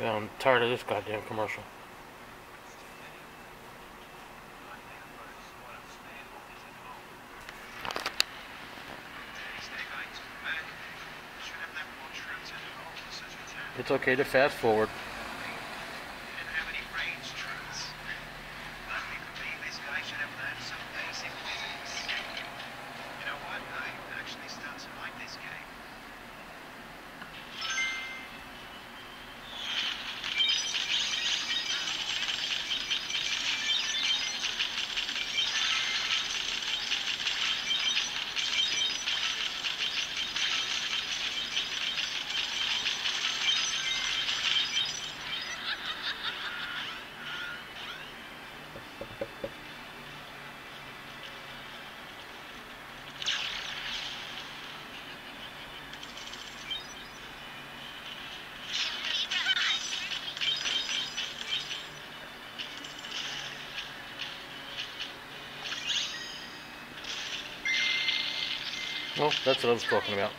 Yeah, I'm tired of this goddamn commercial. It's okay to fast forward. Well, that's what I was talking about.